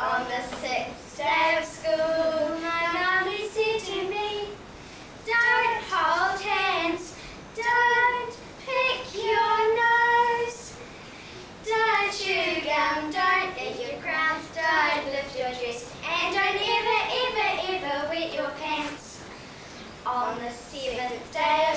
On the sixth day of school, my mommy said to me, Don't hold hands, don't pick your nose, don't chew gum, don't eat your crumbs, don't lift your dress, and don't ever, ever, ever wet your pants. On the seventh day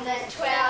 on the 12th.